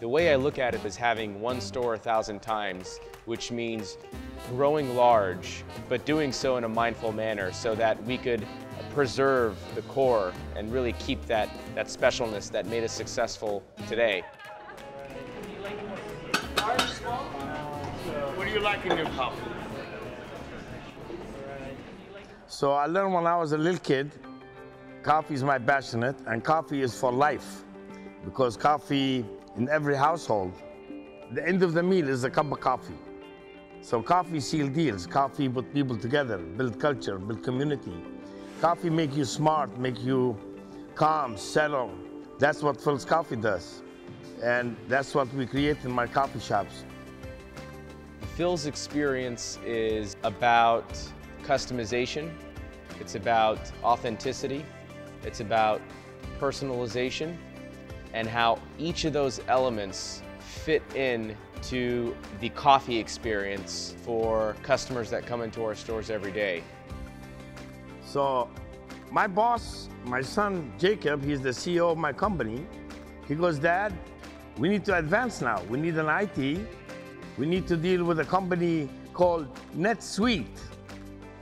The way I look at it is having one store a thousand times, which means growing large, but doing so in a mindful manner so that we could preserve the core and really keep that, that specialness that made us successful today. What do you like in your coffee? So I learned when I was a little kid, coffee is my passionate, and coffee is for life. Because coffee in every household, the end of the meal is a cup of coffee. So coffee seal deals, coffee put people together, build culture, build community. Coffee make you smart, make you calm, settle. That's what Philz Coffee does. And that's what we create in my coffee shops. Philz experience is about customization, it's about authenticity, it's about personalization, and how each of those elements fit in to the coffee experience for customers that come into our stores every day. So my boss, my son Jacob, he's the CEO of my company. He goes, Dad, we need to advance now. We need an IT. We need to deal with a company called NetSuite.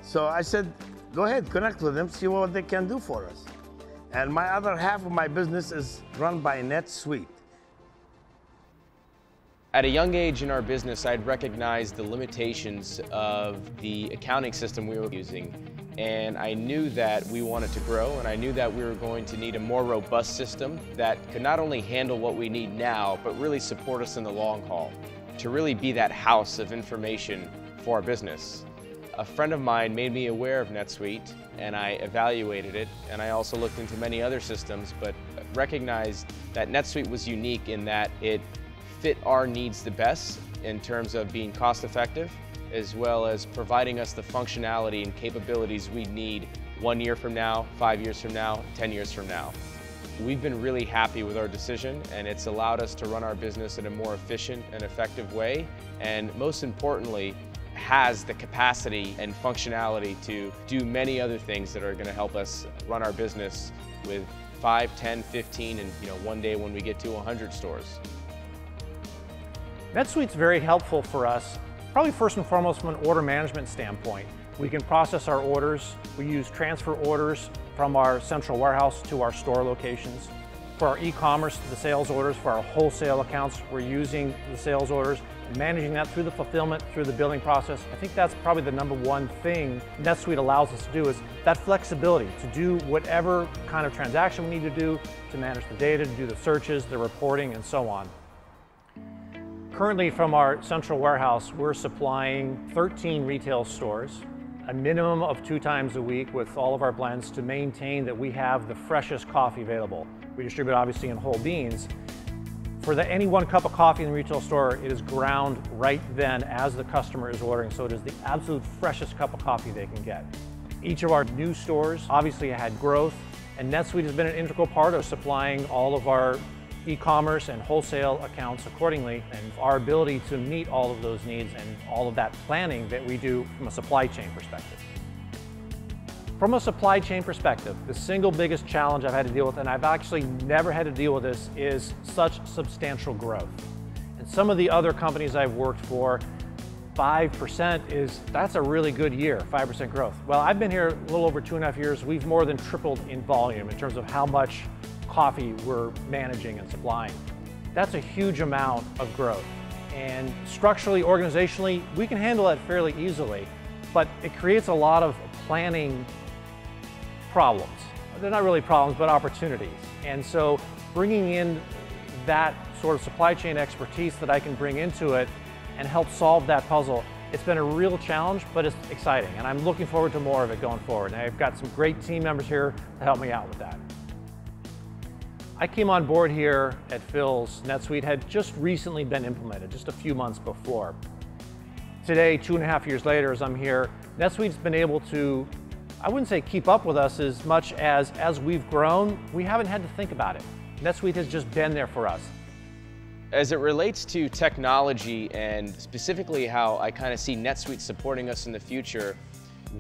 So I said, go ahead, connect with them, see what they can do for us. And my other half of my business is run by NetSuite. At a young age in our business, I'd recognized the limitations of the accounting system we were using. And I knew that we wanted to grow, and I knew that we were going to need a more robust system that could not only handle what we need now, but really support us in the long haul, to really be that house of information for our business. A friend of mine made me aware of NetSuite, and I evaluated it, and I also looked into many other systems, but recognized that NetSuite was unique in that it fit our needs the best in terms of being cost effective, as well as providing us the functionality and capabilities we need one year from now, five years from now, 10 years from now. We've been really happy with our decision and it's allowed us to run our business in a more efficient and effective way and most importantly has the capacity and functionality to do many other things that are going to help us run our business with 5, 10, 15 and you know one day when we get to 100 stores. NetSuite's very helpful for us, probably first and foremost from an order management standpoint. We can process our orders. We use transfer orders from our central warehouse to our store locations. For our e-commerce, the sales orders, for our wholesale accounts, we're using the sales orders managing that through the fulfillment, through the billing process. I think that's probably the number one thing NetSuite allows us to do is that flexibility to do whatever kind of transaction we need to do, to manage the data, to do the searches, the reporting, and so on. Currently from our central warehouse, we're supplying 13 retail stores, a minimum of two times a week with all of our blends to maintain that we have the freshest coffee available. We distribute obviously in whole beans. For the, any one cup of coffee in the retail store, it is ground right then as the customer is ordering, so it is the absolute freshest cup of coffee they can get. Each of our new stores obviously had growth, and NetSuite has been an integral part of supplying all of our e-commerce and wholesale accounts accordingly and our ability to meet all of those needs and all of that planning that we do from a supply chain perspective. From a supply chain perspective, the single biggest challenge I've had to deal with, and I've actually never had to deal with this, is such substantial growth. And some of the other companies I've worked for, 5% is, that's a really good year, 5% growth. Well, I've been here a little over two and a half years. We've more than tripled in volume in terms of how much coffee we're managing and supplying. That's a huge amount of growth. And structurally, organizationally, we can handle that fairly easily, but it creates a lot of planning problems. They're not really problems, but opportunities. And so bringing in that sort of supply chain expertise that I can bring into it and help solve that puzzle, it's been a real challenge, but it's exciting. And I'm looking forward to more of it going forward. And I've got some great team members here to help me out with that. I came on board here at Philz. NetSuite had just recently been implemented, just a few months before. Today, two and a half years later, as I'm here, NetSuite's been able to, I wouldn't say keep up with us as much as as we've grown, we haven't had to think about it. NetSuite has just been there for us. As it relates to technology and specifically how I kind of see NetSuite supporting us in the future,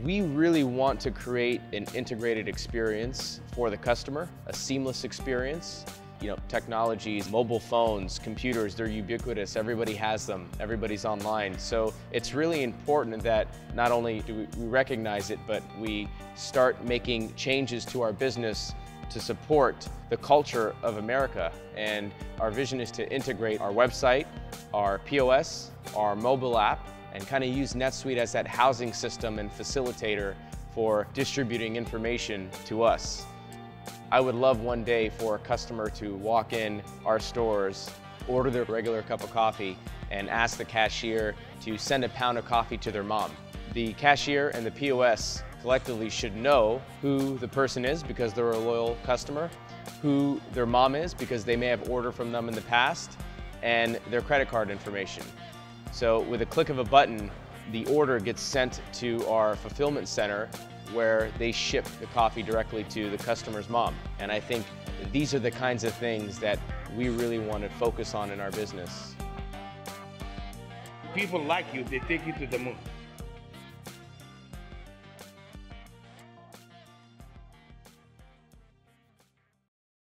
we really want to create an integrated experience for the customer, a seamless experience. You know, technologies, mobile phones, computers, they're ubiquitous. Everybody has them. Everybody's online. So it's really important that not only do we recognize it, but we start making changes to our business to support the culture of America. And our vision is to integrate our website, our POS, our mobile app, and kind of use NetSuite as that housing system and facilitator for distributing information to us. I would love one day for a customer to walk in our stores, order their regular cup of coffee, and ask the cashier to send a pound of coffee to their mom. The cashier and the POS collectively should know who the person is because they're a loyal customer, who their mom is because they may have ordered from them in the past, and their credit card information. So with a click of a button, the order gets sent to our fulfillment center where they ship the coffee directly to the customer's mom. And I think these are the kinds of things that we really want to focus on in our business. People like you, they take you to the moon.